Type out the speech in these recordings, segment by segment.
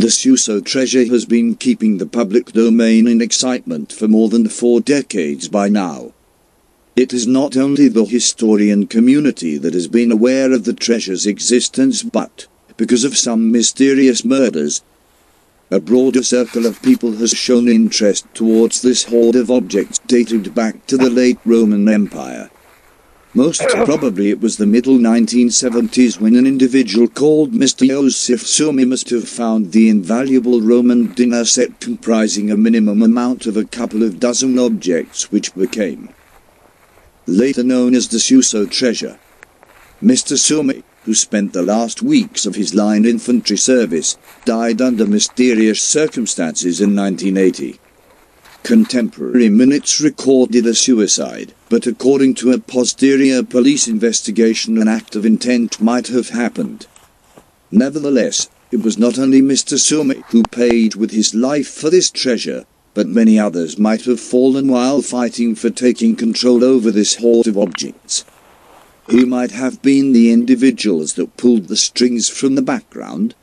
The Seuso treasure has been keeping the public domain in excitement for more than four decades by now. It is not only the historian community that has been aware of the treasure's existence but, because of some mysterious murders, a broader circle of people has shown interest towards this hoard of objects dated back to the late Roman Empire. Most probably it was the middle 1970s when an individual called Mr. Joseph Sümegh must have found the invaluable Roman dinner set comprising a minimum amount of a couple of dozen objects which became later known as the Seuso treasure. Mr. Sümegh, who spent the last weeks of his line infantry service, died under mysterious circumstances in 1980. Contemporary minutes recorded a suicide, but according to a posterior police investigation an act of intent might have happened. Nevertheless, it was not only Mr. Sümegh who paid with his life for this treasure, but many others might have fallen while fighting for taking control over this hoard of objects. Who might have been the individuals that pulled the strings from the background?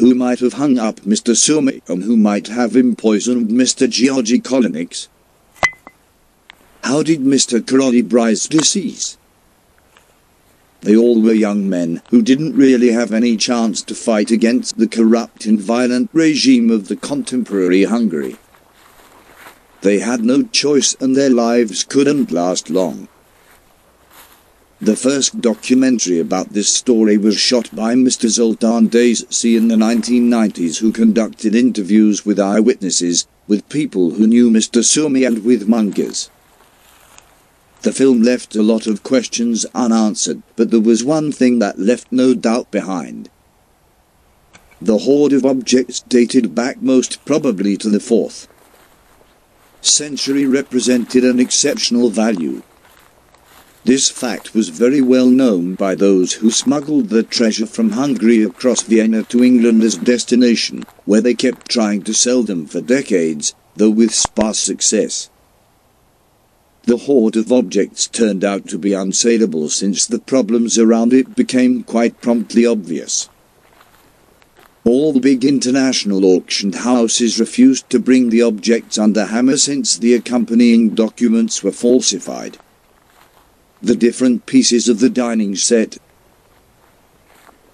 Who might have hung up Mr. Sümegh and who might have empoisoned Mr. György Kolonics? How did Mr. Brizs decease? They all were young men who didn't really have any chance to fight against the corrupt and violent regime of the contemporary Hungary. They had no choice and their lives couldn't last long. The first documentary about this story was shot by Mr. Zoltan Desi in the 1990s who conducted interviews with eyewitnesses, with people who knew Mr. Sümegh and with monkeys. The film left a lot of questions unanswered, but there was one thing that left no doubt behind. The hoard of objects dated back most probably to the 4th century represented an exceptional value. This fact was very well known by those who smuggled the treasure from Hungary across Vienna to England as destination, where they kept trying to sell them for decades, though with sparse success. The hoard of objects turned out to be unsaleable since the problems around it became quite promptly obvious. All the big international auction houses refused to bring the objects under hammer since the accompanying documents were falsified. The different pieces of the dining set,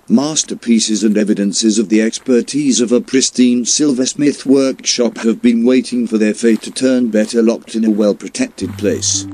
masterpieces and evidences of the expertise of a pristine silversmith workshop have been waiting for their fate to turn better locked in a well-protected place.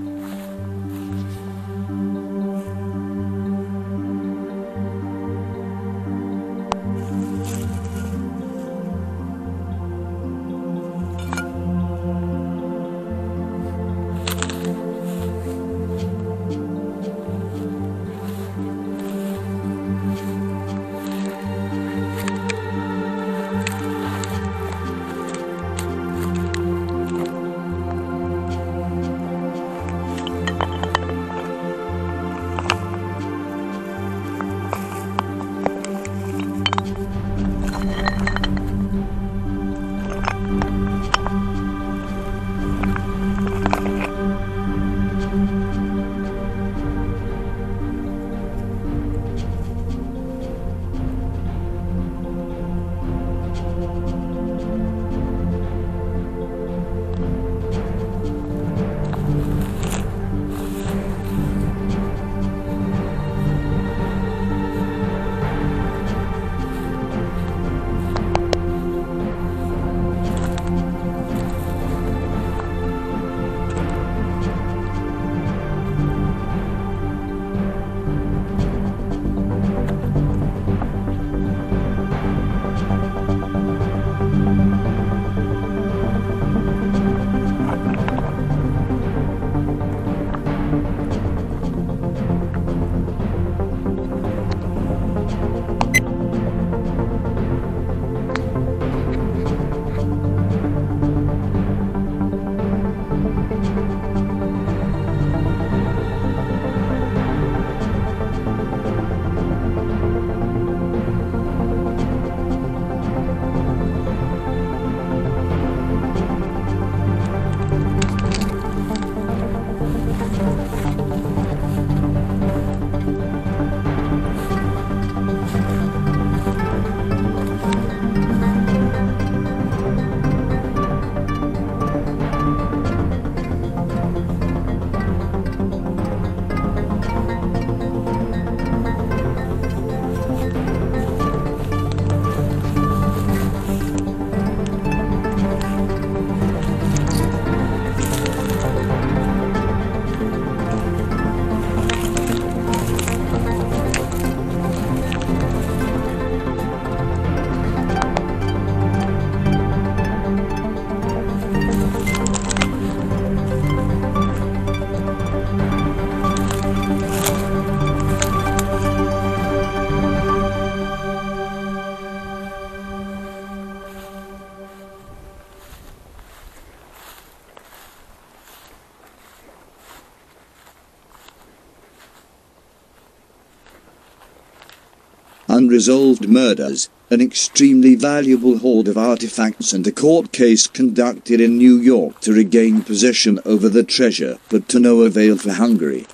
Unresolved murders, an extremely valuable hoard of artifacts and a court case conducted in New York to regain possession over the treasure, but to no avail for Hungary.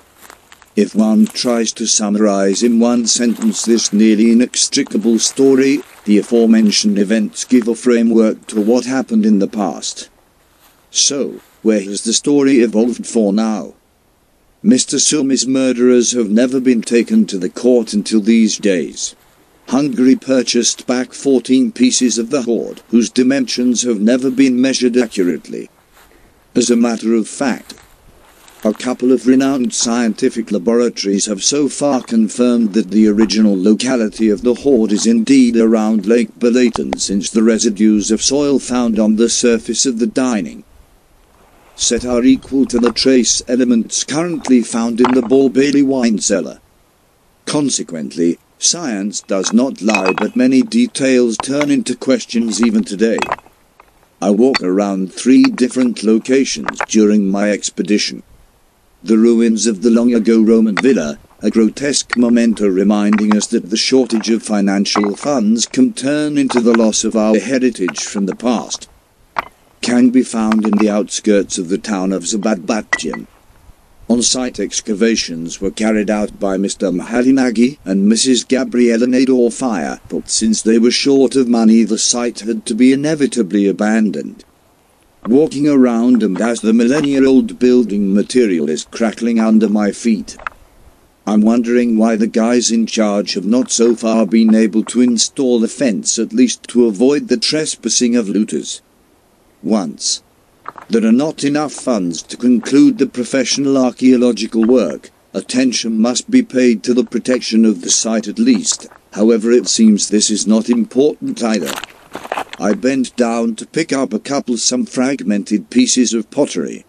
If one tries to summarize in one sentence this nearly inextricable story, the aforementioned events give a framework to what happened in the past. So, where has the story evolved for now? Mr. Sümegh's murderers have never been taken to the court until these days. Hungary purchased back 14 pieces of the hoard, whose dimensions have never been measured accurately. As a matter of fact, a couple of renowned scientific laboratories have so far confirmed that the original locality of the hoard is indeed around Lake Balaton since the residues of soil found on the surface of the dining set are equal to the trace elements currently found in the Borbély wine cellar. Consequently, science does not lie but many details turn into questions even today. I walk around three different locations during my expedition the ruins of the long ago Roman villa, a grotesque memento reminding us that the shortage of financial funds can turn into the loss of our heritage from the past, can be found in the outskirts of the town of Szabadbattyán. On-site excavations were carried out by Mr. Mihály Nagy and Mrs. Gabriella Nádorfi, but since they were short of money the site had to be inevitably abandoned walking around and as the millennia-old building material is crackling under my feet. I'm wondering why the guys in charge have not so far been able to install a fence at least to avoid the trespassing of looters. Once. There are not enough funds to conclude the professional archaeological work. Attention must be paid to the protection of the site at least. However, it seems this is not important either. I bent down to pick up a couple some fragmented pieces of pottery.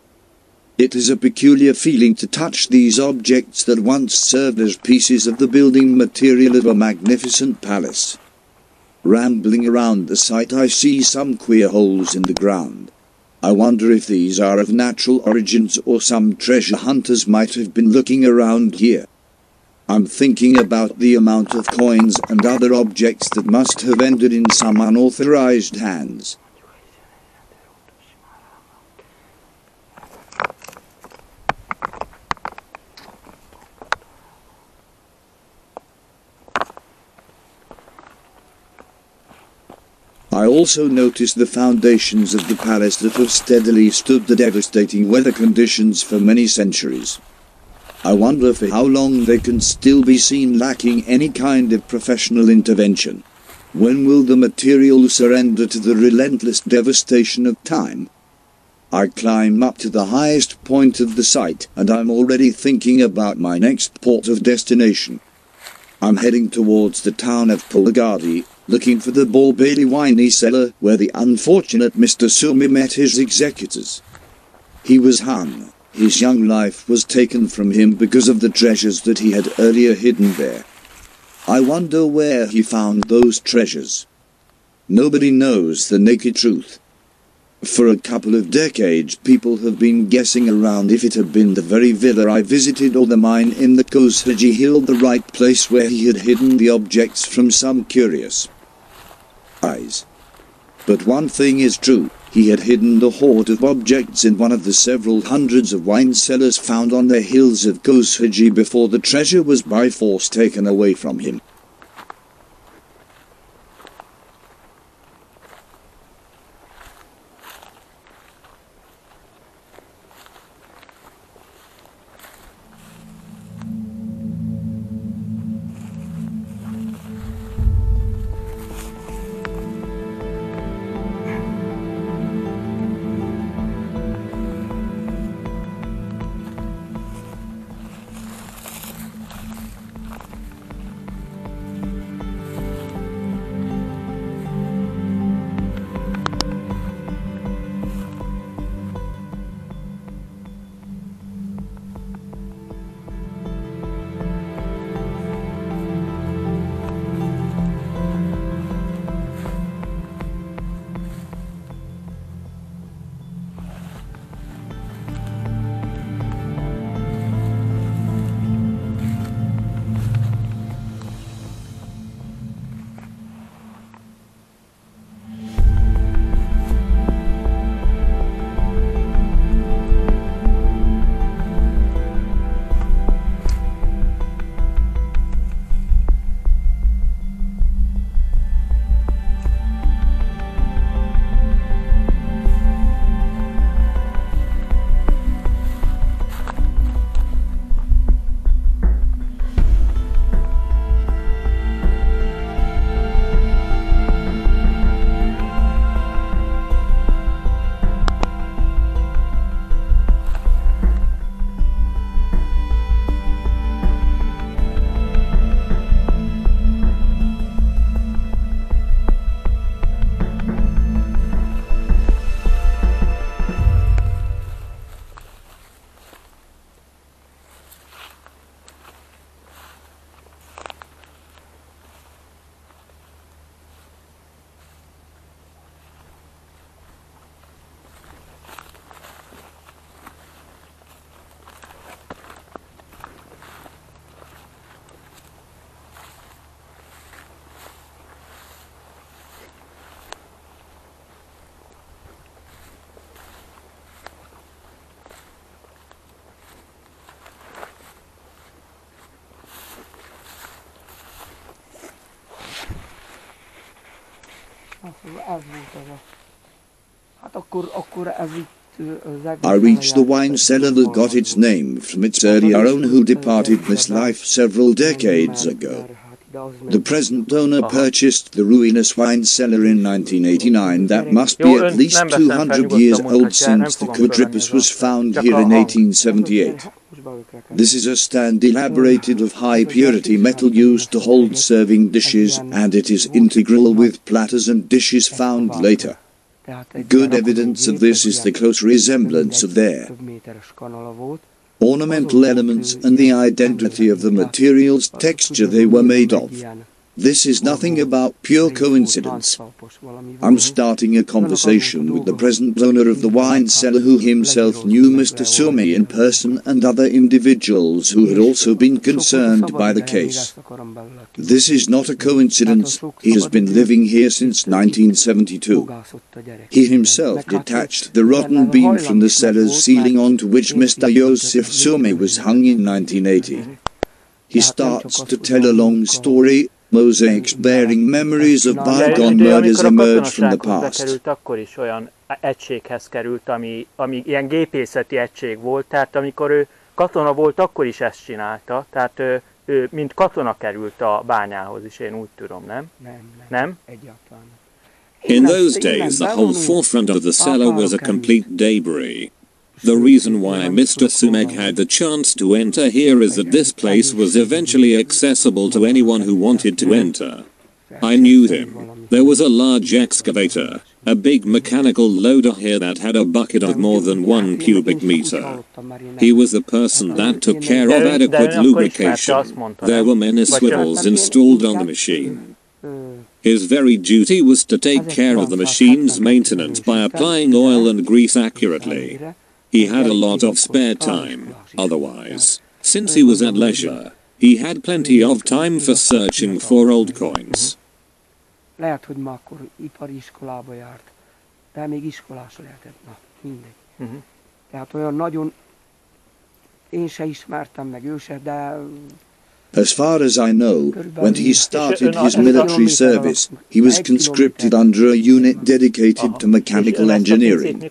It is a peculiar feeling to touch these objects that once served as pieces of the building material of a magnificent palace. Rambling around the site I see some queer holes in the ground. I wonder if these are of natural origins or some treasure hunters might have been looking around here. I'm thinking about the amount of coins and other objects that must have ended in some unauthorized hands. Also noticed the foundations of the palace that have steadily stood the devastating weather conditions for many centuries. I wonder for how long they can still be seen lacking any kind of professional intervention. When will the material surrender to the relentless devastation of time? I climb up to the highest point of the site, and I'm already thinking about my next port of destination. I'm heading towards the town of Polgárdi, looking for the Borbély Winey cellar uh, where the unfortunate Mr. Sümegh met his executors. He was hung, his young life was taken from him because of the treasures that he had earlier hidden there. I wonder where he found those treasures. Nobody knows the naked truth. For a couple of decades, people have been guessing around if it had been the very villa I visited or the mine in the Kozhaji Hill the right place where he had hidden the objects from some curious eyes. But one thing is true. He had hidden the hoard of objects in one of the several hundreds of wine cellars found on the hills of Kozhaji before the treasure was by force taken away from him. I reached the wine cellar that got its name from its earlier owner who departed this life several decades ago. The present owner purchased the ruinous wine cellar in 1989. That must be at least 200 years old since the quadripus was found here in 1878. This is a stand elaborated of high purity metal used to hold serving dishes and it is integral with platters and dishes found later. Good evidence of this is the close resemblance of their ornamental elements and the identity of the material's texture they were made of. This is nothing about pure coincidence. I'm starting a conversation with the present owner of the wine cellar who himself knew Mr. Sümegh in person and other individuals who had also been concerned by the case. This is not a coincidence. He has been living here since 1972. He himself detached the rotten beam from the cellar's ceiling onto which Mr. Joseph Sümegh was hung in 1980. He starts to tell a long story Mosaics bearing memories of bygone murders emerge from the past. akkor is olyan egységhez került, ami, ami ilyen gépészeti egység volt, tehát amikor ő katona volt, akkor is ezt csinálta, tehát ő, ő mint katona került a bányához is, én úgy tudom, nem? Nem, nem. Nem? Egyáltalán. In those days, the whole forefront of the cellar was a complete debris. The reason why Mr. Sümegh had the chance to enter here is that this place was eventually accessible to anyone who wanted to enter. I knew him. There was a large excavator, a big mechanical loader here that had a bucket of more than one cubic meter. He was the person that took care of adequate lubrication. There were many swivels installed on the machine. His very duty was to take care of the machine's maintenance by applying oil and grease accurately. He had a lot of spare time, otherwise, since he was at leisure, he had plenty of time for searching for old coins. Lehet, hogy ma akkor ipari iskolába járt, de még iskolás lehetett, na, mindegy. Mhm. Tehát olyan nagyon én se ismertem meg ő se, de As far as I know, when he started his military service, he was conscripted under a unit dedicated to mechanical engineering.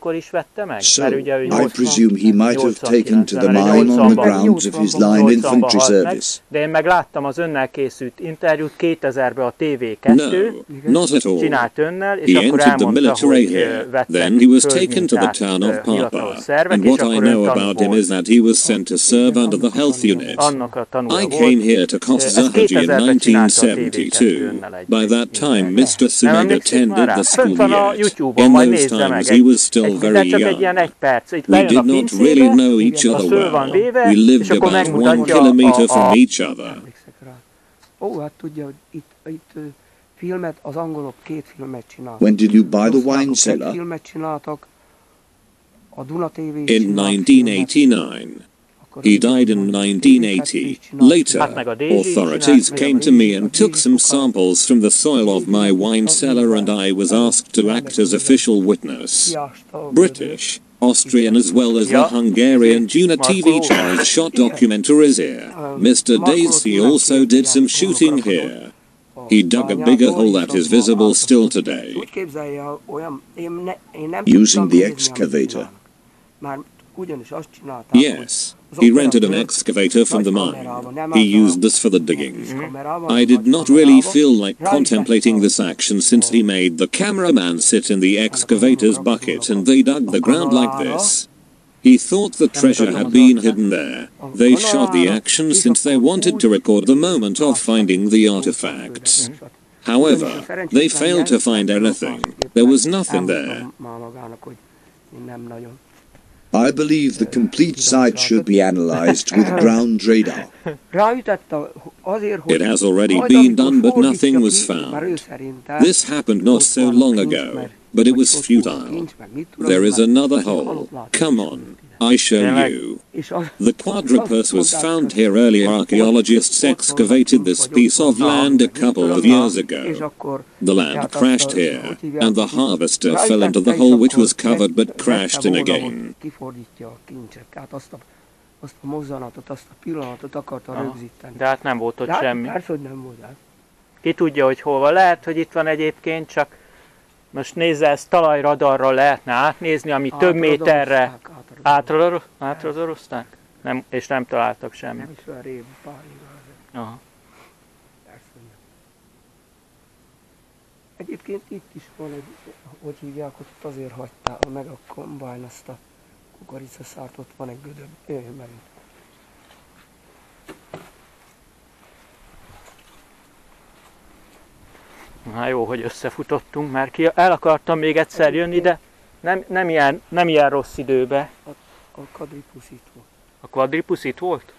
So, I 80 presume he might have taken to the mine on the grounds of his line infantry 80-ban halt meg, service. De én meg az önnel készült interjút 2000-ben a TV2, No, not at all. He entered the military here. Then he was taken to the town of Pápa. And what I know about him is that he was sent to serve under the health unit. I came here to Ezt Kotzahagi in 2000-ben csinálta a TV2 1972. By that time, Mr. Nem Sumeg attended the school Fönt van a yet. In those times, he was still very csak egy ilyen young. egy perc. Itt We did not really know each other well. We lived about one kilometer from each other. emlékszek rá. Ó, hát tudja, hogy itt, itt ö, filmet, az angolok két filmet csináltak. When did you buy the wine cellar? filmet csináltak, a Duna TV is In 1989. He died in 1980. Later, authorities came to me and took some samples from the soil of my wine cellar and I was asked to act as official witness. British, Austrian as well as the Hungarian Duna TV child shot documentaries here. Mr. Daisy also did some shooting here. He dug a bigger hole that is visible still today. Úgy képzelje, el, olyan, én, ne, én nem Using the excavator. csinálnak. Már ugyanis azt csinálták, Yes, he rented an excavator from the mine. He used this for the digging. I did not really feel like contemplating this action since he made the cameraman sit in the excavator's bucket and they dug the ground like this. He thought the treasure had been hidden there. They shot the action since they wanted to record the moment of finding the artifacts. However, they failed to find anything. There was nothing there. I believe the complete site should be analyzed with ground radar. Ráütett a, azért, hogy It has already been done, but nothing was ki, Már ő found. This happened not so long ago, but it was futile. There is another hole. Come on, I show you. The quadripus was found here earlier. Archaeologists excavated this piece of land a couple of years ago. The land crashed here, and the harvester fell into the hole which was covered but crashed in again. Kifordítja a kincseket, azt a, mozzanatot, azt a pillanatot akarta Aha. rögzíteni. De hát nem volt ott De semmi. Persze, hogy nem volt. Ki tudja, hogy hol van. Lehet, hogy itt van egyébként, csak Most nézze, ezt talajradarral lehetne átnézni, ami több méterre Átradozták, átradorozták? Nem, és nem találtak semmit. Nem is pár évvel. Aha. Egyébként itt is van egy, hogy hívják, hogy azért hagyta meg a kombány azt a kukoricaszárt, ott van egy gödöb, ő, meg Na jó, hogy összefutottunk, mert ki el akartam még egyszer jönni, de nem, nem, ilyen, nem ilyen rossz időbe. a kadripuszító. A quadripus itt volt?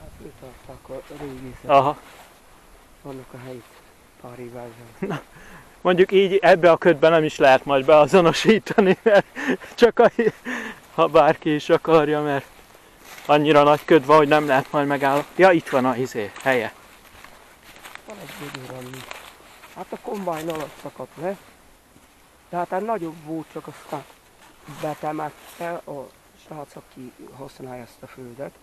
Hát őt a régészet, Aha. vannak a helyét pár ezelőtt. Mondjuk így ebbe a ködbe nem is lehet majd beazonosítani, mert csak a, ha bárki is akarja, mert annyira nagy köd van, hogy nem lehet majd megállni. Ja, itt van a izé, helye. Egy. Hát a kombány alatt szakadt le, de hát nagyobb volt, csak aztán betemette a srác, aki használja ezt a földet.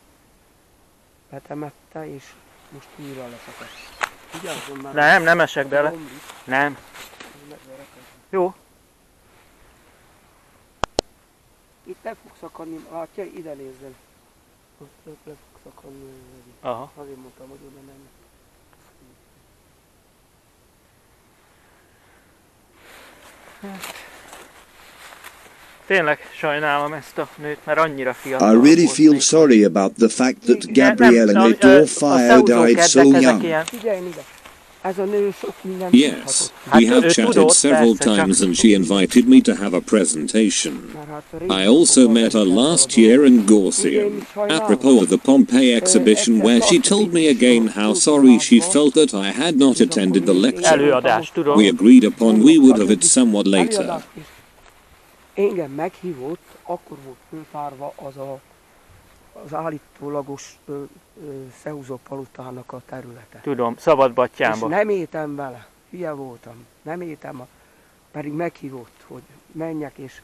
Betemette, és most újra leszakadt. Vigyázzon már! Nem, nem esek bele. Romlik, Nem. Jó. Itt le fog szakadni, látja, ide nézzen. Ott le fog szakadni. Aha. Azért mondtam, hogy oda nem. Tényleg sajnálom ezt a nőt, mert annyira fiatal I really feel még. sorry about the fact that Gabrielle and ö, Adore a Fire died so young. ilyen- Figyelj ide! Ez a nő sok mindent Yes, we have chatted several times and she invited me to have a presentation. Mert hát a I also met her last year in Gorsium, apropos of the Pompeii exhibition where she told me again how sorry she felt that I had not attended the lecture. We agreed upon we would have it somewhat later. Engem meghívott, akkor volt föltárva az a, az állítólagos Szeúzó palotának a területe. Tudom, És szabadbattyámba. nem étem vele, hülye voltam, nem étem, pedig meghívott, hogy menjek és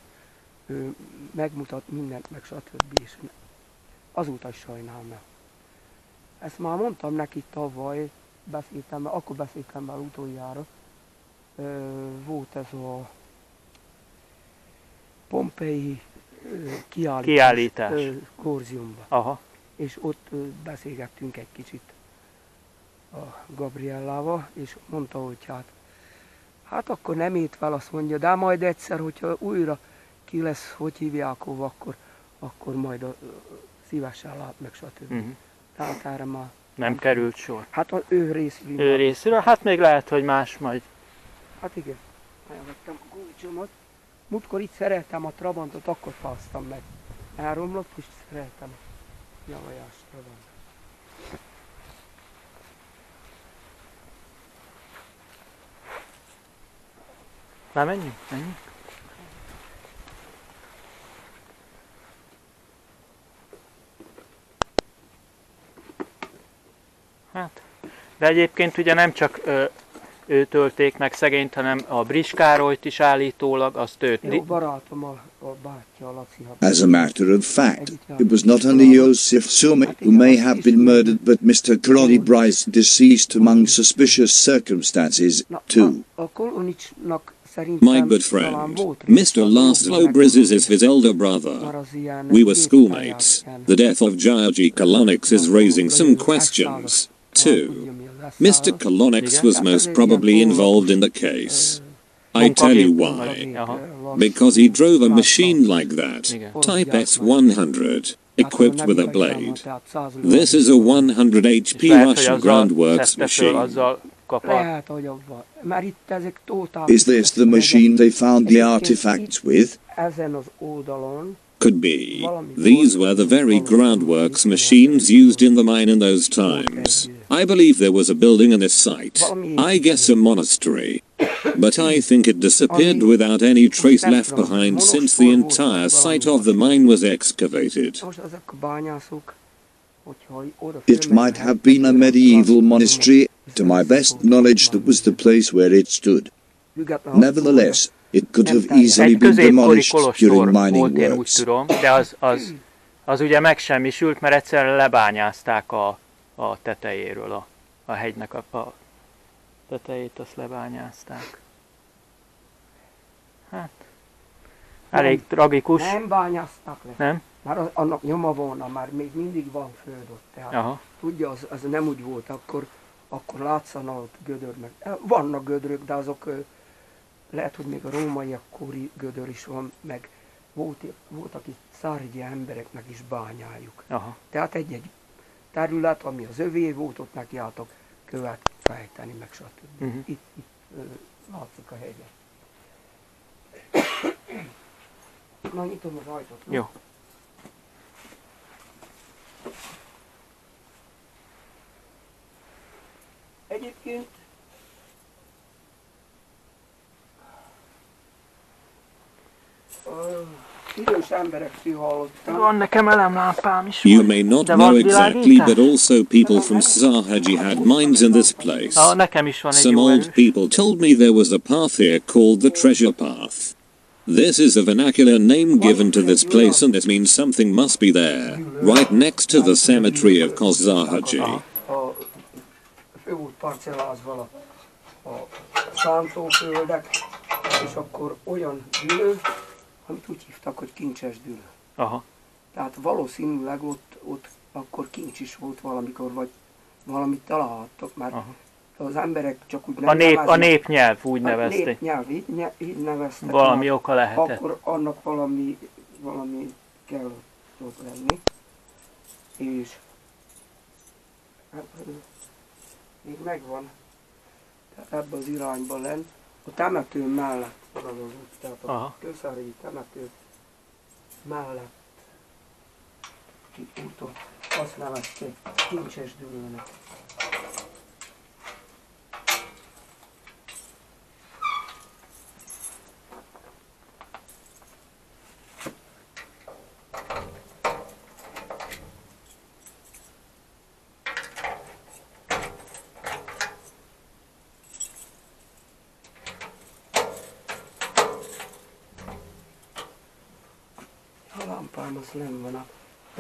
ő megmutat mindent, meg stb. És azóta is sajnálom. Ezt már mondtam neki tavaly, beszéltem, akkor beszéltem vele utoljára. Ö, volt ez a Pompei kiállítás, Kiállítás. Ö, Korziumban Aha. És ott beszélgettünk egy kicsit a Gabriellával, és mondta, hogy hát, hát akkor nem ét fel, azt mondja, de majd egyszer, hogyha újra ki lesz, hogy hívják akkor, akkor majd a, szívesen lát meg, stb. Mhm. Tehát erre már, Nem került sor. hát az ő részvétel. Ő részéről, hát még lehet, hogy más majd. Hát igen, elvettem a kulcsomat. Múltkor itt szereltem a Trabantot, akkor fáztam meg. Elromlott, és szereltem a nyavajás Trabant. Na menjünk, menjünk. Hát, de egyébként ugye nem csak ö, őt ölték meg szegényt, hanem a Brizs Károlyt is állítólag, azt őt... Jó barátom a, a bátyja, Laci As a matter of fact, it was not only Joseph Sümegh who may have been murdered, but Mr. Károly Brizs deceased among suspicious circumstances too. A, a Kolonicsnak szerintem My good friend, Mr. része a Laszlo dologban, Brizes is his elder brother. We were schoolmates. The death of György Kolonics is raising some questions, too. Mr. Kolonics was most probably involved in the case. I tell you why. Uh-huh. Because he drove a machine like that, Type S100, equipped with a blade. This is a 100 HP Russian azzal Groundworks machine. azzal kap a... Lehet, hogy abban. Mert itt ezek totál... Is this the machine they found the artifacts with? Ezen az oldalon Could be. These were the very groundworks machines used in the mine in those times. I believe there was a building in this site. I guess a monastery. But I think it disappeared without any trace left behind since the entire site of the mine was excavated. Most ezek a bányászok, hogyha oda It might have been a medieval monastery. To my best knowledge, that was the place where it stood. Nevertheless, it could have easily Egy been demolished during mining volt, én úgy works. tudom, de az, az, az ugye megsemmisült, mert egyszerűen lebányázták a, a tetejéről, a, a hegynek a, a tetejét, azt lebányázták. Elég tragikus. Nem bányáztak le. Nem? Már az, annak nyoma volna, már még mindig van föld ott. Tehát Aha. tudja, az, az nem úgy volt, akkor, akkor látszana ott gödör meg. Eh, Vannak gödrök, de azok lehet, hogy még a rómaiak kori gödör is van, meg volt, voltak itt szárgyi embereknek is bányájuk. Aha. Tehát egy-egy terület, ami az övé volt, ott nekiálltak követ fejteni, meg stb. Mhm. Itt, itt ö, látszik a hegye. Na, nyitom az ajtót. Jó. Egyébként You may not know exactly, but also people from Sahaji had mines in this place. Ah, nekem is van egy Some old people told me there was a path here called the Treasure Path. This is a vernacular name given to this place and this means something must be there, right next to the cemetery of Kozahaji. Amit úgy hívtak, hogy kincses dűlő. Aha. Tehát valószínűleg ott, ott akkor kincs is volt valamikor, vagy valamit találhattak, mert Aha. az emberek csak úgy A, nép, a népnyelv úgy A nevezték. népnyelv, így, nye- így neveztek. Valami már. oka lehetett. Akkor annak valami, valami kell ott lenni. És hát, még megvan ebbe az irányba len. A temető mellett van az út, tehát a Aha. köszári temető mellett úton azt nevezték kincses dűlőnek.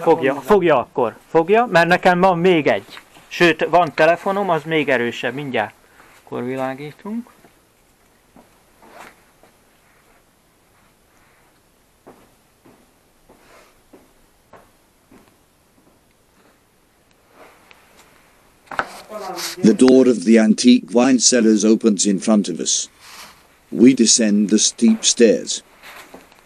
Fogja, fogja akkor. Fogja, mert nekem van még egy. Sőt, van telefonom, az még erősebb, mindjárt. Akkor világítunk. The door of the antique wine cellars opens in front of us. We descend the steep stairs.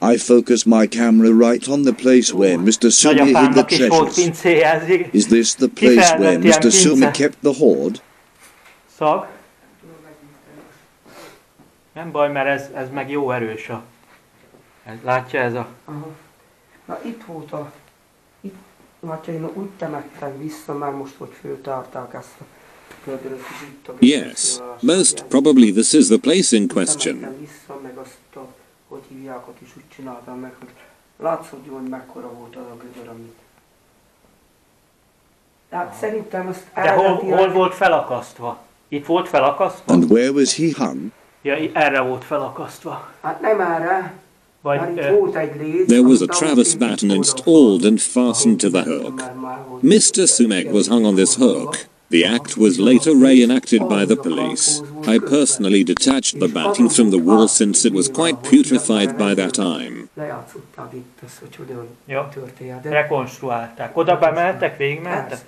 I focus my camera right on the place where oh. Mr. Sümegh hid the Nagyapámnak is treasures. pincéje, ez ig- Is this the place where Mr. Sümegh kept the hoard? szag. Nem baj, mert ez, ez meg jó erős a... Ez, látja ez a... Aha. Na itt volt a... Itt, látja, én úgy temettem vissza, már most, hogy föltárták ezt a gödröt, és itt a Yes, most probably this is the place in question. Azt hogy hívják, ott is úgy csináltam meg, hogy látszódjon, hogy mekkora volt az a gödör, amit... Tehát szerintem ezt De hol, hol volt felakasztva? Itt volt felakasztva? And where was he hung? Ja, erre volt felakasztva. Hát nem erre, Vagy... ö, volt egy léc. There was a ahhoz batten installed and fastened to the hook. Mr. Sumek was hung on this hook. The act was later reenacted by the police. I personally detached the batting from the wall since it was quite putrefied by that time. Lejátszották itt azt, hogy hogyan Jó. történt. De Rekonstruálták. Oda bemeltek, végigmentek? persze,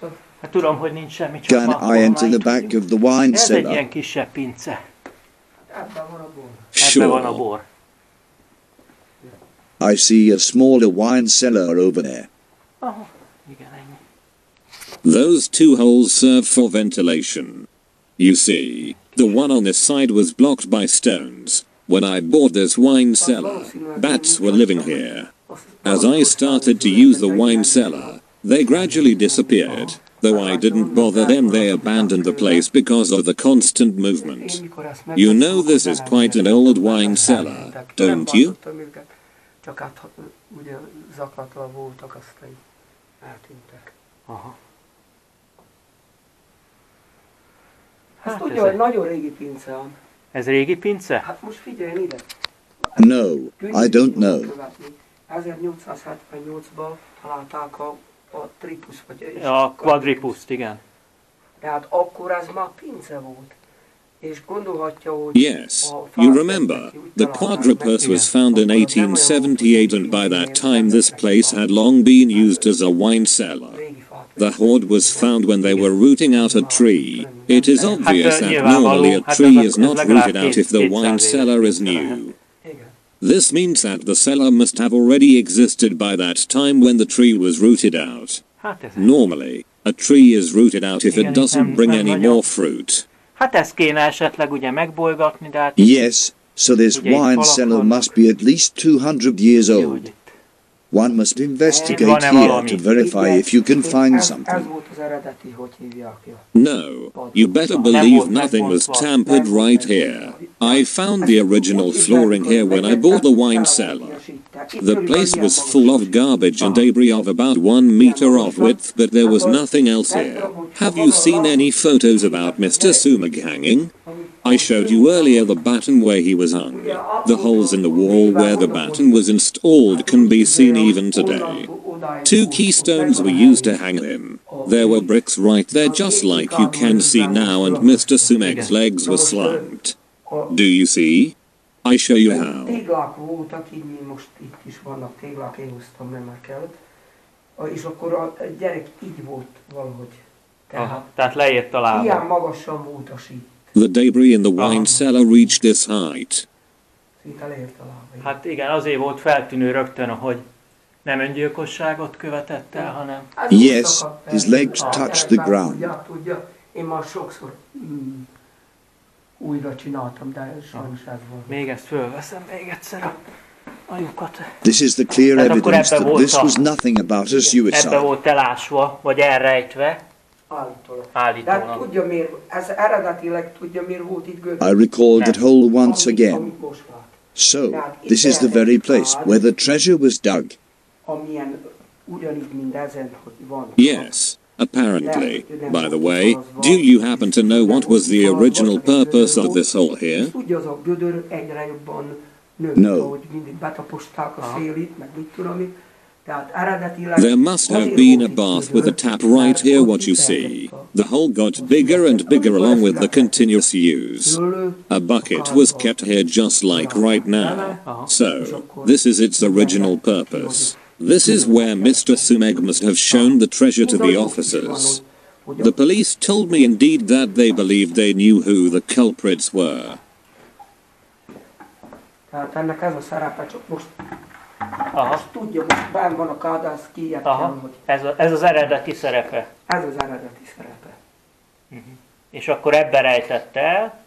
hát, Hát tudom, hogy nincs semmi, csak Can I enter the back of the wine Ez egy cellar? ilyen kisebb pince. ebben van a bor. Ebben van a Sure. bor. I see a smaller wine cellar over there. Aha, igen, ennyi. Those two holes serve for ventilation. You see, the one on this side was blocked by stones. When I bought this wine cellar, bats were living here. As I started to use the wine cellar, they gradually disappeared. Though I didn't bother them, they abandoned the place because of the constant movement. You know this is quite an old wine cellar, don't you? Hát ha- ugye zaklatva voltak, aztán eltűntek. Aha. Ezt tudja, ez, egy- nagyon régi pince van. ez régi pince? Hát most figyelj ide. No, I don't know. 1878-ban találták a, a tripus, vagy A quadripuszt, igen. Tehát akkor ez már pince volt. És gondolhatja, hogy Yes, you remember, the quadripus was found in 1878 and by that time this place had long been used as a wine cellar. Régi fát The hoard was found when they were rooting out a tree. It is obvious that normally a tree is not rooted out if the wine cellar is new. This means that the cellar must have already existed by that time when the tree was rooted out. Normally, a tree is rooted out if it doesn't bring any more fruit. hát ezt kéne esetleg ugye megbolygatni, de hát Yes, so this wine cellar must be at least 200 years old. Itt. One must investigate here to verify if you can find ez, Ez something. volt az eredeti, hogy hívják ja. No, you better believe nothing was tampered right here. I found the original flooring here when I bought the wine cellar. The place was full of garbage and debris of about one meter of width, but there was nothing else here. Have you seen any photos about Mr. Sümegh hanging? I showed you earlier the batten where he was hung. The holes in the wall where the batten was installed can be seen even today. Two keystones were used to hang him. There were bricks right there just like you can see now and Mr. Sümegh's legs were slumped. Do you see? I show you how. Téglák voltak, így mi most itt is vannak téglák, én hoztam, nem már kellett. A- És akkor a gyerek így volt valahogy. Tehát Aha, tehát leért a ilyen magasan volt a sík, The debris in the wine cellar reached this height. szinte leért a lába. Hát igen, azért volt feltűnő rögtön, hogy nem öngyilkosságot követett el, hanem Yes, his legs touched the ground. Tudja, tudja, én már sokszor mm, újra csináltam, de sajnos ez volt. még ezt fölveszem még egyszer a, a. This is the clear evidence that this was nothing about a Ebbe suicide. volt elásva, vagy elrejtve, Állítólag. De tudja miért, ez eredetileg tudja miért volt itt gödör. I recall that hole once again. Amit most lát. So, this is the very place where the treasure was dug. Amilyen ugyanígy, mint ezen, hogy van. Yes, apparently. By the way, do you happen to know what was the original purpose of this hole here? Tudja, az a gödör egyre jobban nőtt, No. Ahogy mindig betaposták a szélit, meg mit tudom én. Tehát eredetileg... There must have been a bath with a tap right here, what you see. The hole got bigger and bigger along with the continuous use. A bucket was kept here just like right now. So, this is its original purpose. This is where Mr. Sümegh must have shown the treasure to the officers. The police told me indeed that they believed they knew who the culprits were. Aha, azt tudja, most benn van a kádász, kiért aha. hogy Ez, a, ez az eredeti szerepe. ez az eredeti szerepe. És akkor ebbe rejtette el,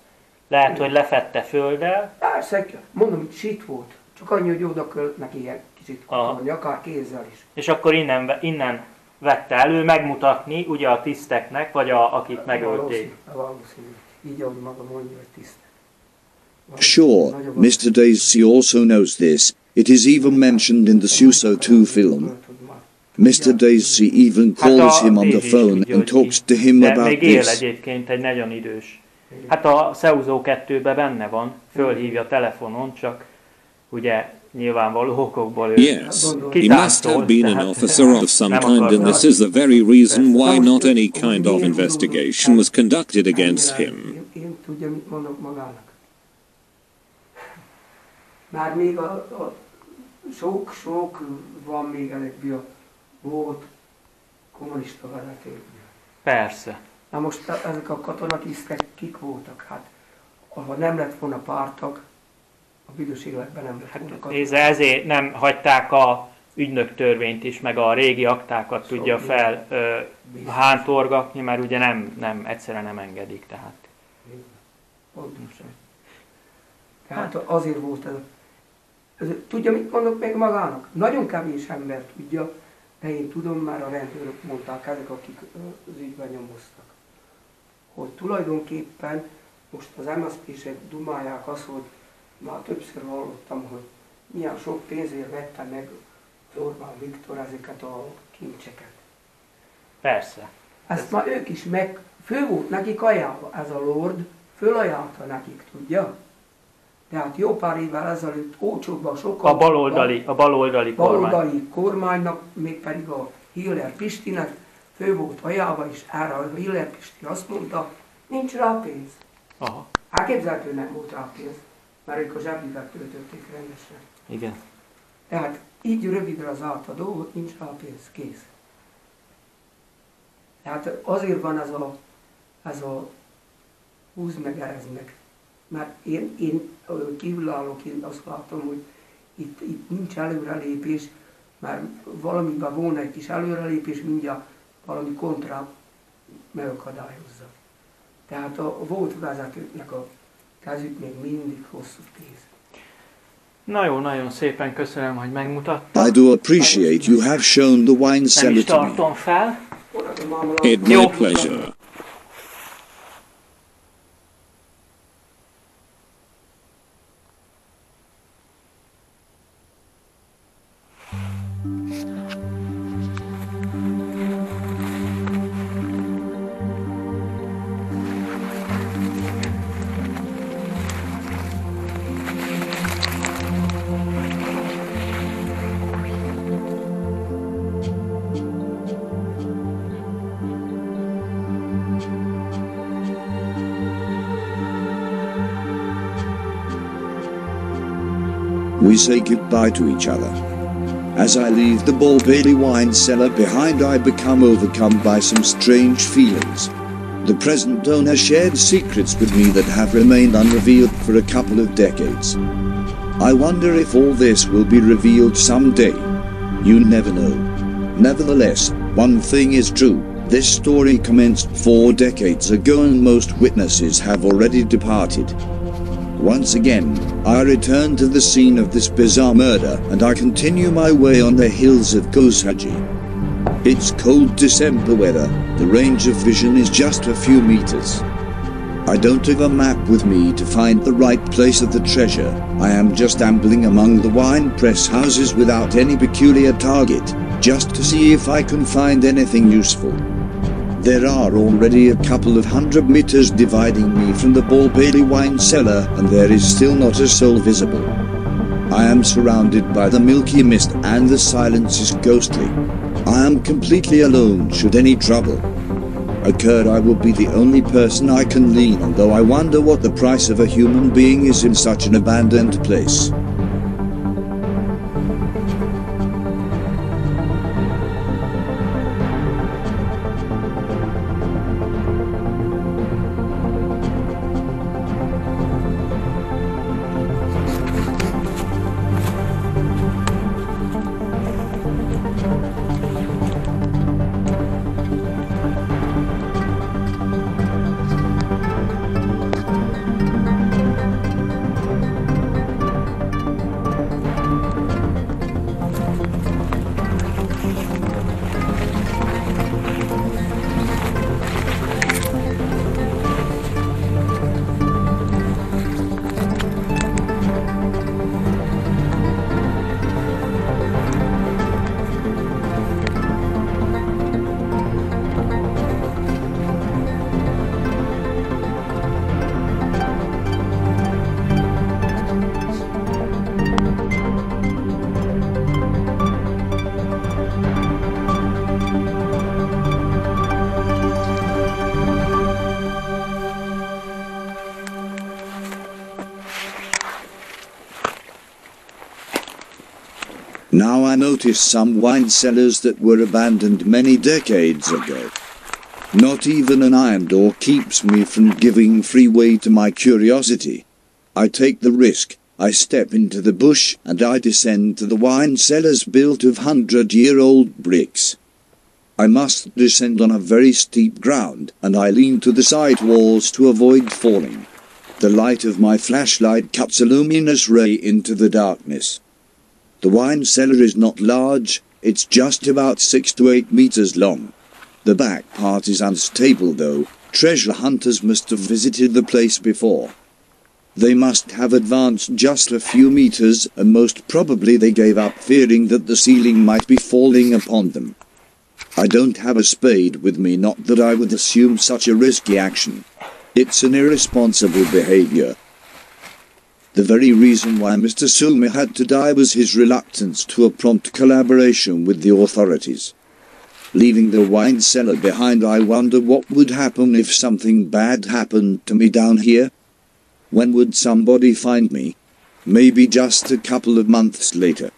lehet, hogy lefette földdel, Persze, mondom, itt sit volt. Csak annyi, hogy oda kell neki ilyen kicsit Aha. kutatni, akár kézzel is. és akkor innen, innen vette elő megmutatni ugye a tiszteknek, vagy a, akik megölték. Valószínű, valószínű. Így, ahogy maga mondja, hogy tiszt. Sure, Mr. Daisy also knows this. It is even mentioned in the Seuso 2 film. Mr. Daisy even calls him on the phone and talks to him about this. egyébként egy nagyon idős. Hát a Seuzó 2-ben benne van, fölhívja telefonon, csak ugye nyilvánvaló okokból ő Yes, he must have been an officer of some kind, and this is the very reason why not any kind of investigation was conducted against him. Én, én tudja, mit mondok magának. Már még a, a sok-sok van még ezekből a volt kommunista vezetőkből. Persze. Na most a- ezek a katonatisztek kik voltak? Hát, ha nem lett volna pártag, a büdös életben nem lett volna katona. Nézze, ezért nem hagyták a ügynök törvényt is, meg a régi aktákat tudja fel ö, hántorgatni, mert ugye nem, nem, egyszerűen nem engedik. Tehát. Pontosan. Tehát azért volt ez. ez. Tudja, mit mondok még magának? Nagyon kevés ember tudja, de én tudom, már a rendőrök mondták ezek, akik az ügyben nyomoztak. Hogy tulajdonképpen most az MSZP-sek dumálják azt, hogy már többször hallottam, hogy milyen sok pénzért vette meg az Orbán Viktor ezeket a kincseket. Persze. Ezt már ők is meg, fő volt nekik ajánlva, ez a lord, fölajánlta nekik, tudja? Tehát jó pár évvel ezelőtt olcsóbban sokkal... A baloldali, a baloldali kormány. baloldali kormánynak, mégpedig a Hiller Pistinek fő volt ajánlva, és erre a Hiller Pisti azt mondta, nincs rá pénz. Aha. Elképzelhetőnek volt rá pénz, mert ők a zsebibe töltötték rendesen. Igen. Tehát így rövidre az átadó, hogy nincs rá pénz, kész. Tehát azért van ez a, ez a húz meg, ez meg. Mert én, én kívülállók, én azt látom, hogy itt, itt nincs előrelépés, mert valamiben volna egy kis előrelépés, mindjárt valami kontra megakadályozza. Tehát a volt vezetőknek a kezük még mindig hosszú tíz. Na jó, nagyon szépen köszönöm, hogy megmutatta. I do appreciate you have shown the wine cellar to me. tartom fel. It my pleasure. We say goodbye to each other. As I leave the Borbély wine cellar behind, I become overcome by some strange feelings. The present owner shared secrets with me that have remained unrevealed for a couple of decades. I wonder if all this will be revealed someday. You never know. Nevertheless, one thing is true. This story commenced four decades ago and most witnesses have already departed. Once again, I return to the scene of this bizarre murder and I continue my way on the hills of Kosaji. It's cold December weather, the range of vision is just a few meters. I don't have a map with me to find the right place of the treasure, I am just ambling among the wine press houses without any peculiar target, just to see if I can find anything useful. There are already a couple of hundred meters dividing me from the Borbély wine cellar and there is still not a soul visible. I am surrounded by the milky mist and the silence is ghostly. I am completely alone should any trouble occur I will be the only person I can lean on though I wonder what the price of a human being is in such an abandoned place. Now I notice some wine cellars that were abandoned many decades ago. Not even an iron door keeps me from giving free way to my curiosity. I take the risk, I step into the bush and I descend to the wine cellars built of hundred-year-old bricks. I must descend on a very steep ground and I lean to the side walls to avoid falling. The light of my flashlight cuts a luminous ray into the darkness. The wine cellar is not large, it's just about 6 to 8 meters long. The back part is unstable though, treasure hunters must have visited the place before. They must have advanced just a few meters and most probably they gave up fearing that the ceiling might be falling upon them. I don't have a spade with me not that I would assume such a risky action. It's an irresponsible behavior, the very reason why Mr. Sümegh had to die was his reluctance to a prompt collaboration with the authorities. Leaving the wine cellar behind I wonder what would happen if something bad happened to me down here. When would somebody find me? Maybe just a couple of months later.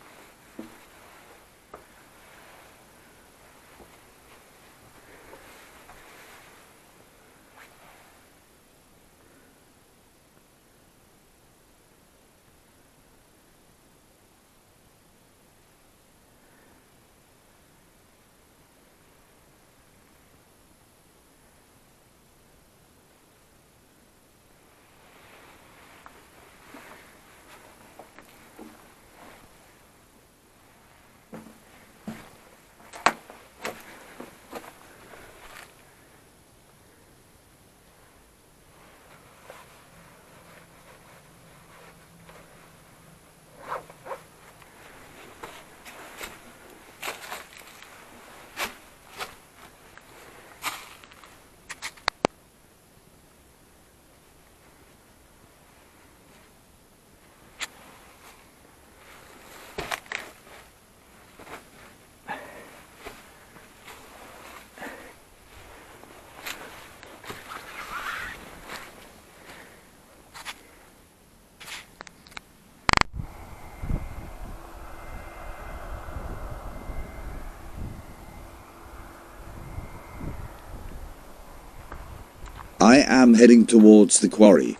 I am heading towards the quarry.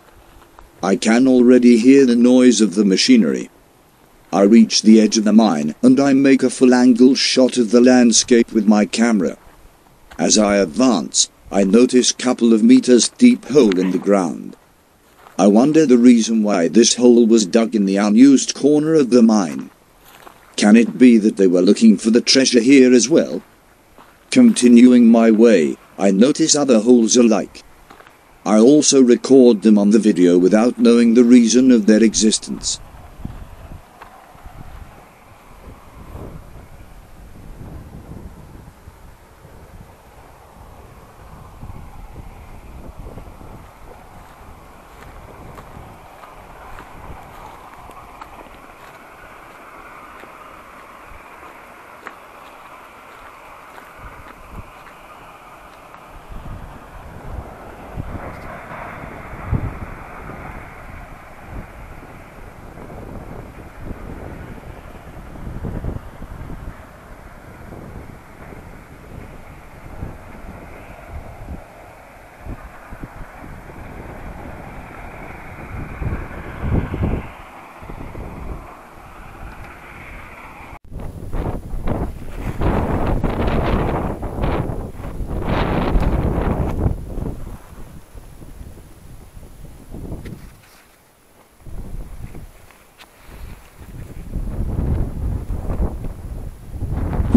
I can already hear the noise of the machinery. I reach the edge of the mine and I make a full angle shot of the landscape with my camera. As I advance, I notice a couple of meters deep hole in the ground. I wonder the reason why this hole was dug in the unused corner of the mine. Can it be that they were looking for the treasure here as well? Continuing my way, I notice other holes alike. I also record them on the video without knowing the reason of their existence.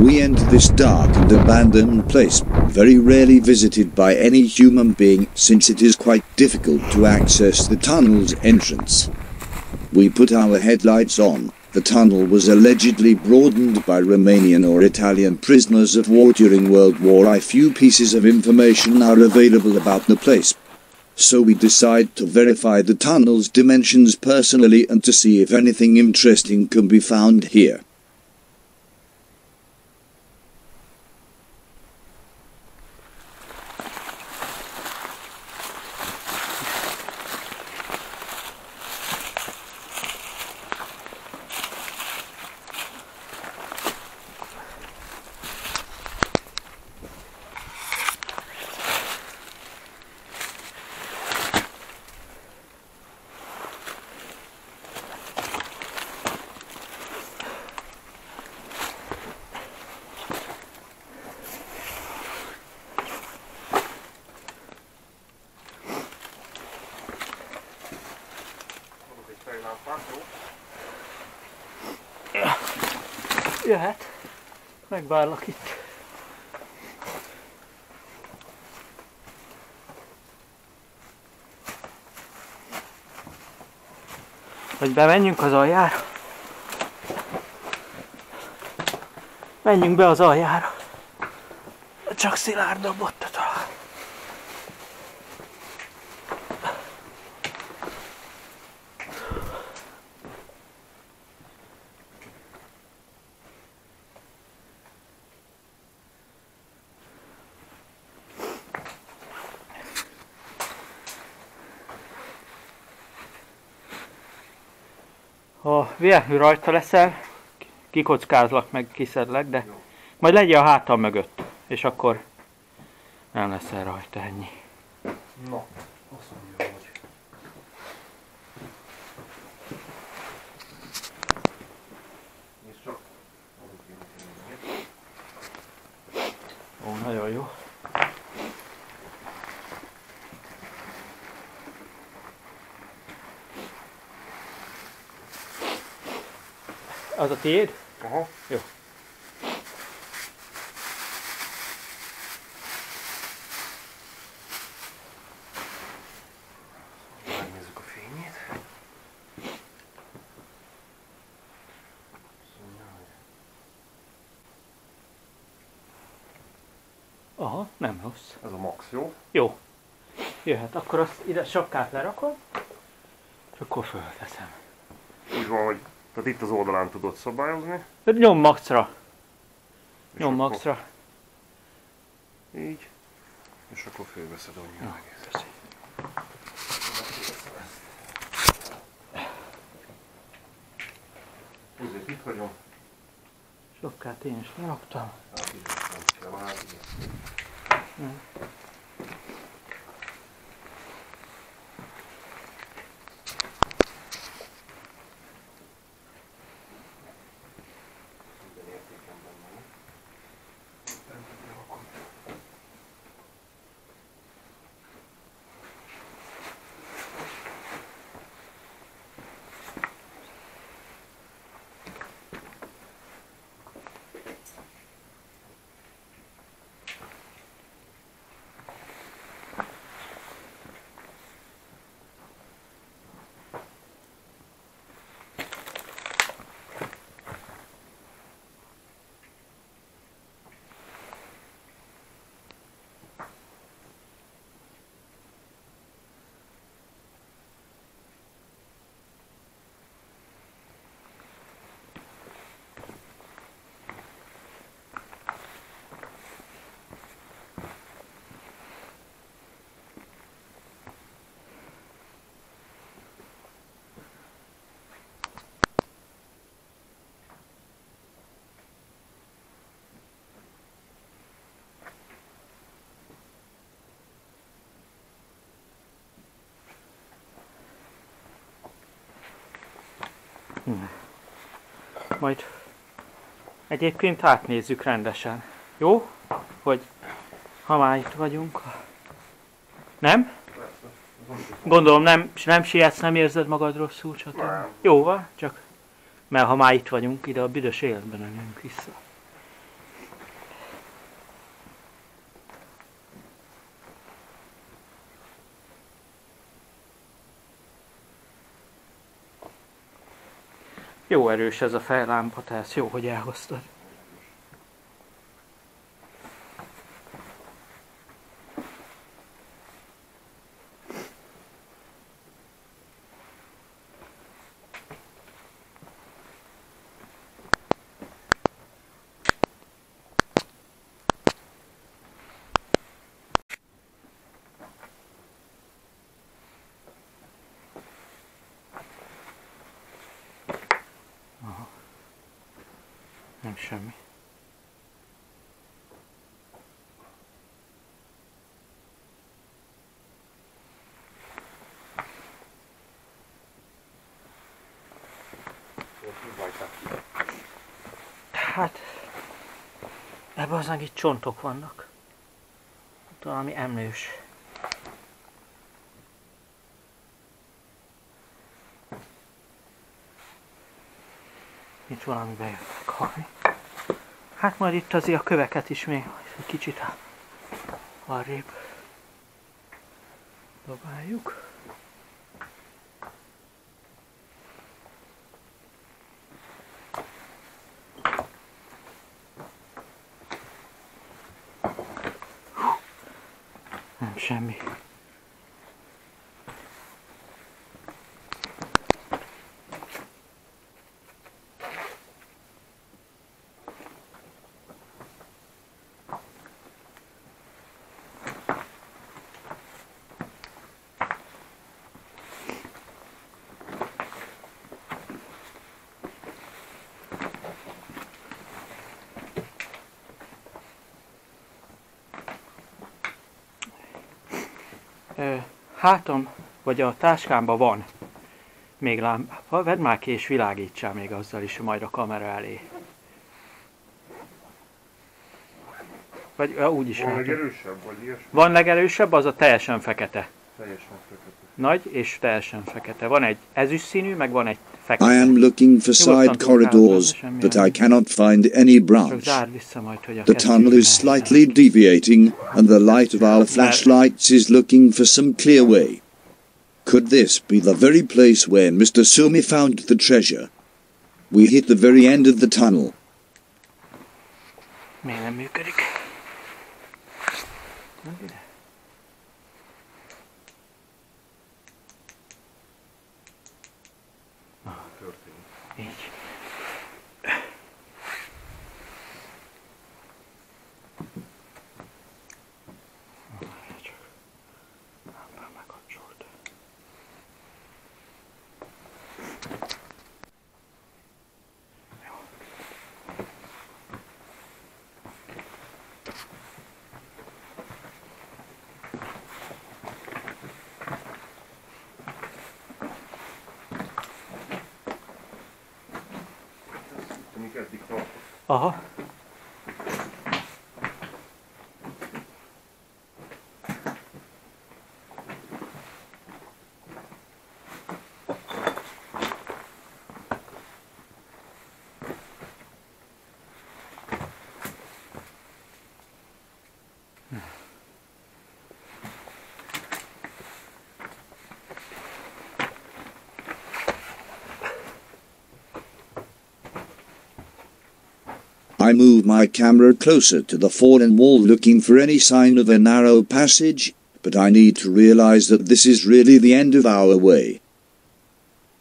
We enter this dark and abandoned place, very rarely visited by any human being since it is quite difficult to access the tunnel's entrance. We put our headlights on. The tunnel was allegedly broadened by Romanian or Italian prisoners of war during World War I. Few pieces of information are available about the place. So we decide to verify the tunnel's dimensions personally and to see if anything interesting can be found here. Megvárlak itt. Hogy bemenjünk az aljára? Menjünk be az aljára. Csak szilárdabb Ha véletlenül rajta leszel, kikockázlak, meg kiszedlek, de majd legyen a hátam mögött, és akkor nem leszel rajta ennyi. Na, azt mondja, hogy... Nézd csak. Ó, nagyon jó. Az a tiéd? Aha. Jó. Megnézzük a fényét. Aha, nem rossz. Ez a max, jó? Jó. Jöhet, akkor azt ide sapkát lerakom, és akkor fölteszem. Úgy van, hogy tehát itt az oldalán tudod szabályozni. Nyom maxra. és Nyom maxra. Így. És akkor fölveszed annyi Jó, egész. köszi. Ezért itt vagyok. Sapkát én is leraktam. Hát így nem kell Majd egyébként átnézzük rendesen. Jó? Hogy ha már itt vagyunk. Nem? Gondolom nem, nem sietsz, nem érzed magad rosszul, csak. Jó van, csak mert ha már itt vagyunk, ide a büdös életben nem vissza. Jó erős ez a fejlámpa, tehát jó, hogy elhoztad. Nem semmi. Hát, ebben aztán itt csontok vannak. Valami emlős. Itt valami bejöttek halni. Hát majd itt azért a köveket is még egy kicsit arrébb dobáljuk. Nem semmi. Hátam, vagy a táskámban van még lámpa. Vedd már ki és világítsál még azzal is, majd a kamera elé. Vagy ja, úgy is Van látom. legerősebb, vagy ilyesmi? Van legerősebb, az a teljesen fekete. Teljesen fekete. Nagy és teljesen fekete. Van egy ezüst színű, meg van egy I am looking for side corridors, but I cannot find any branch. zárd vissza majd, hogy a The tunnel is slightly deviating, and the light of our flashlights is looking for some clear way. Could this be the very place where Mr. Sümegh found the treasure? We hit the very end of the tunnel. Aha. I move my camera closer to the fallen wall looking for any sign of a narrow passage, but I need to realize that this is really the end of our way.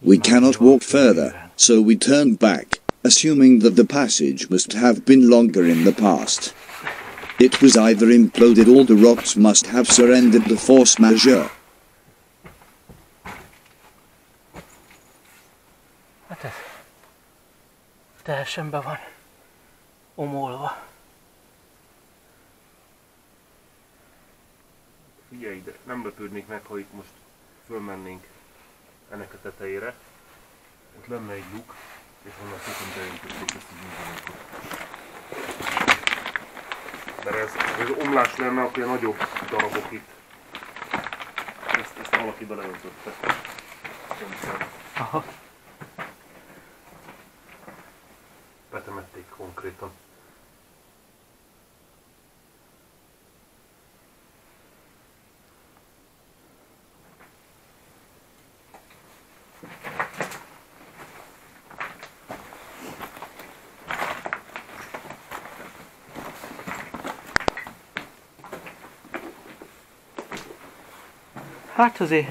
We cannot walk further, so we turn back, assuming that the passage must have been longer in the past. It was either imploded or the rocks must have surrendered the force majeure. Hát ez teljesen be van omolva. Figyelj ide, nem lepődnék meg, ha itt most fölmennénk ennek a tetejére. Ott lenne egy luk, és onnan szépen beöntötték ezt az mindenkot. De ez, ez omlás lenne, akkor ilyen nagyobb darabok itt. Ezt, ezt valaki beleöntötte. Aha. Betemették konkrétan. Hát azért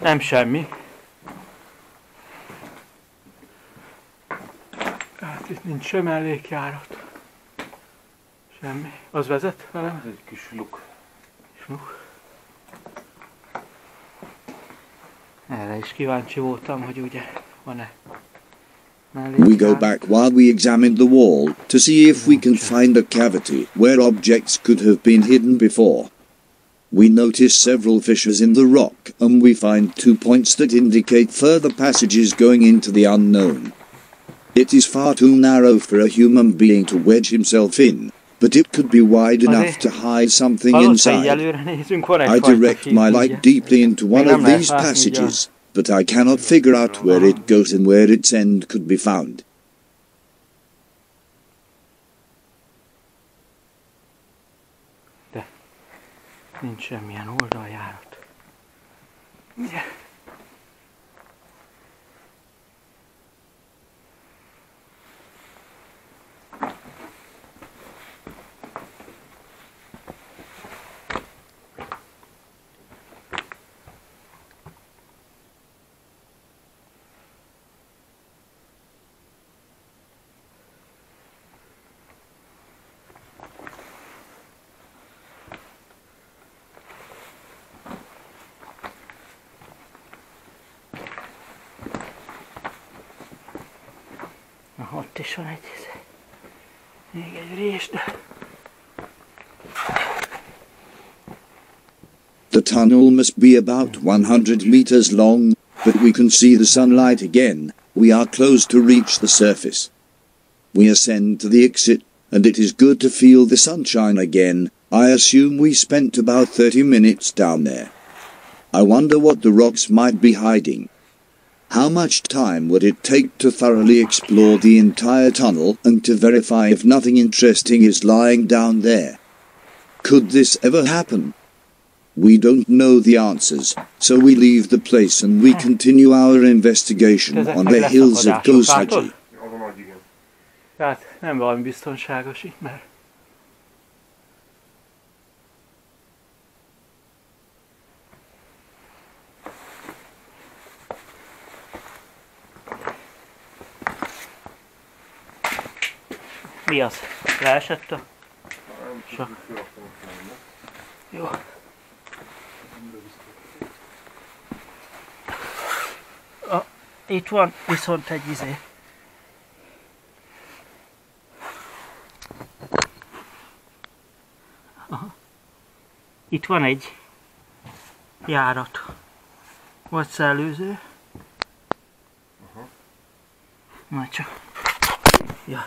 nem semmi. Hát itt nincs sem mellékjárat. Semmi. Az vezet velem? Ez egy kis luk. Hú. Erre is kíváncsi voltam, hogy ugye van-e We go back while we examine the wall to see if we can find a cavity where objects could have been hidden before. We notice several fissures in the rock and we find two points that indicate further passages going into the unknown. It is far too narrow for a human being to wedge himself in, but it could be wide enough to hide something inside. előre nézünk, van egy I direct my light deeply into one of these passages, but I cannot figure out where it goes and where its end could be found. Nincs semmilyen oldaljárat. Ugye? Ott is van egy. Még egy rés, de... The tunnel must be about 100 meters long, but we can see the sunlight again. We are close to reach the surface. We ascend to the exit, and it is good to feel the sunshine again. I assume we spent about 30 minutes down there. I wonder what the rocks might be hiding. How much time would it take to thoroughly explore the entire tunnel and to verify if nothing interesting is lying down there? Could this ever happen? We don't know the answers, so we leave the place and we continue our investigation on the hills of leszakadások. Gosaji. Az a nagy, igen. Tehát nem valami biztonságos itt, mert Mi az? Leesett a... Sok. Jó. A, itt van viszont egy izé. Aha. Itt van egy járat. Vagy szellőző. Majd csak. Ja.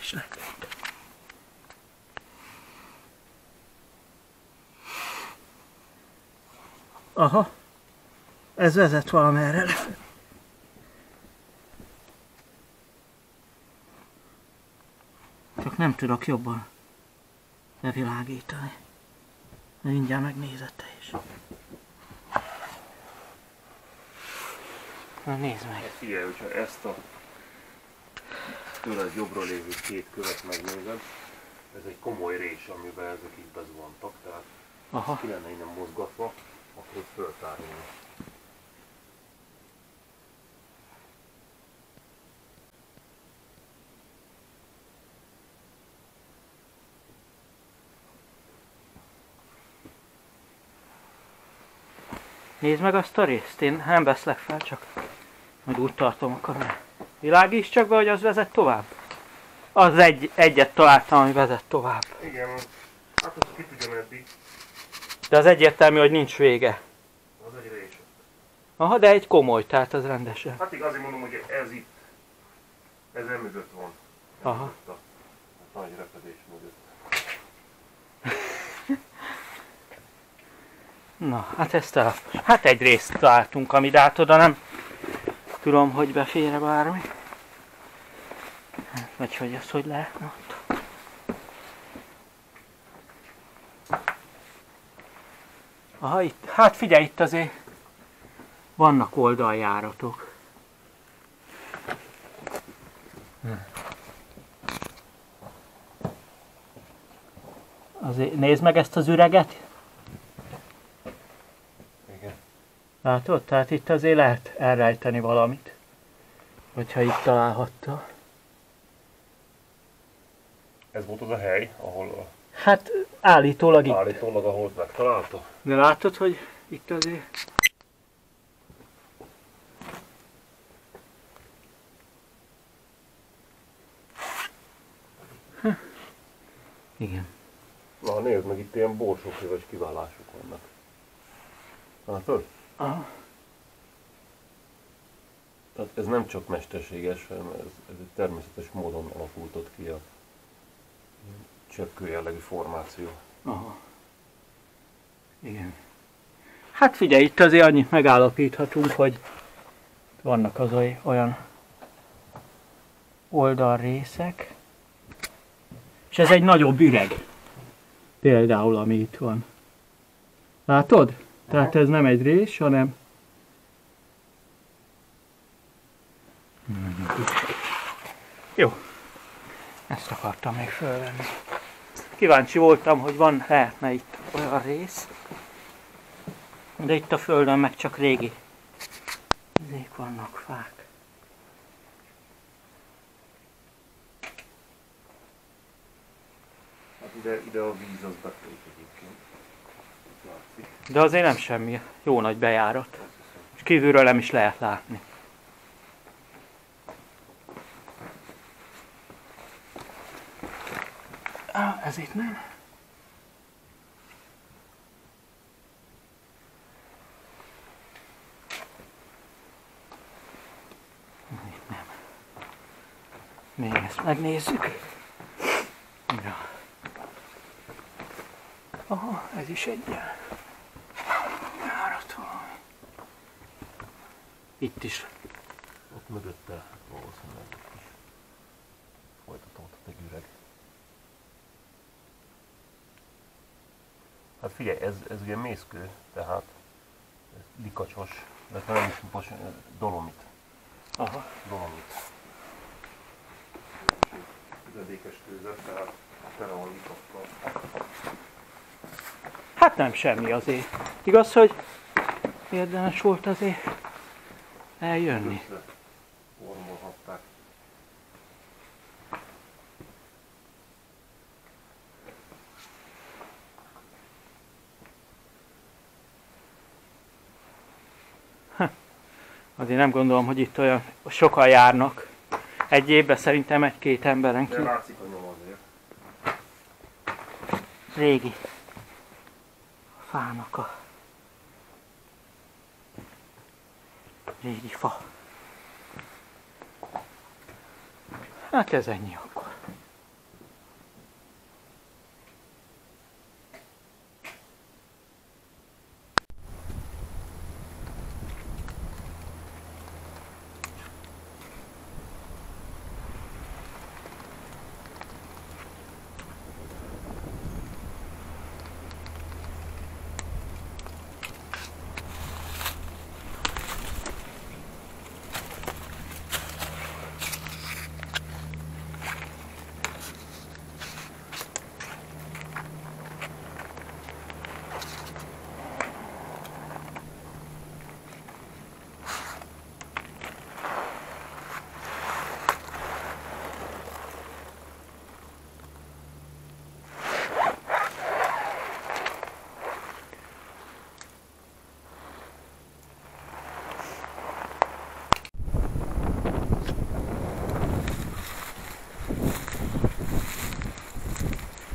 Is lehet. Aha. Ez vezet valamerre. Csak nem tudok jobban bevilágítani. Mindjárt megnézed te is. Na nézd meg. Figyelj, hogyha ezt a tőled jobbra lévő két követ megnézed, ez egy komoly rés, amiben ezek így bezuhantak, tehát Aha. ki lenne innen mozgatva, akkor ott föltárulna. Nézd meg azt a részt, én nem veszlek fel, csak majd úgy tartom a kamerát. Világíts csak be, hogy az vezet tovább. Az egy, egyet találtam, ami vezet tovább. Igen, hát azt ki tudja meddig, De az egyértelmű, hogy nincs vége. az egy rés. Aha, de egy komoly, tehát az rendesen. Hát igazán mondom, hogy ez itt, ez nem mögött van. Ez Aha. a, a nagy repedés mögött. Na, hát ezt a... Hát egy részt találtunk, ami de hát oda nem tudom, hogy befér bármi. Hát, Vagy hogy az hogy lehetne. Aha, itt, hát figyelj, itt azért vannak oldaljáratok. Azért nézd meg ezt az üreget. Igen. Látod? Tehát itt azért lehet elrejteni valamit. Hogyha itt találhatta. Ez volt az a hely, ahol a, Hát állítólag itt. állítólag ahol megtalálta. De látod, hogy itt azért... Hm. Igen. Na nézd meg, itt ilyen borsókéves kiválások vannak. Látod? Aha. Tehát ez nem csak mesterséges, hanem ez, ez egy természetes módon alakult ott ki a cseppkő jellegű formáció. Aha. Igen. Hát figyelj, itt azért annyit megállapíthatunk, hogy vannak az oly- olyan oldalrészek, és ez egy nagyobb üreg. Például, ami itt van. Látod? Tehát ez nem egy rés, hanem... Jó. Ezt akartam még fölvenni. Kíváncsi voltam, hogy van, lehetne itt olyan rész. De itt a földön meg csak régi. Ezek vannak fák. Hát ide, ide a víz az. Látszik. De azért nem semmi jó nagy bejárat. És kívülről nem is lehet látni. Ah, ez itt nem. Nem. Még ezt megnézzük. Ja. Aha, ez is egy. Itt is. Ott mögötte valószínűleg kis folytatódott egy üreg. Hát figyelj, ez, ez ugye mészkő, tehát ez likacsos, de nem is most dolomit. Aha. Dolomit. Üledékes kőzet, tehát tele van likakkal. Hát nem semmi azért. Igaz, hogy érdemes volt azért eljönni. Ormolhatták. Azért nem gondolom, hogy itt olyan sokan járnak. Egy évben szerintem egy-két De emberenként. látszik a nyom azért. Régi fának a régi fa. Hát ez ennyi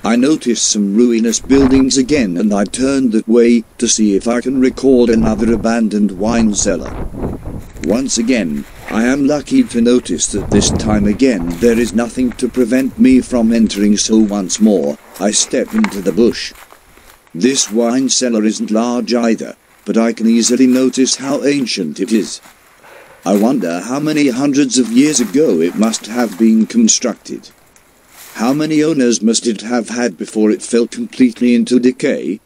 I noticed some ruinous buildings again and I turned that way to see if I can record another abandoned wine cellar. Once again, I am lucky to notice that this time again there is nothing to prevent me from entering so once more, I step into the bush. This wine cellar isn't large either, but I can easily notice how ancient it is. I wonder how many hundreds of years ago it must have been constructed. How many owners must it have had before it fell completely into decay?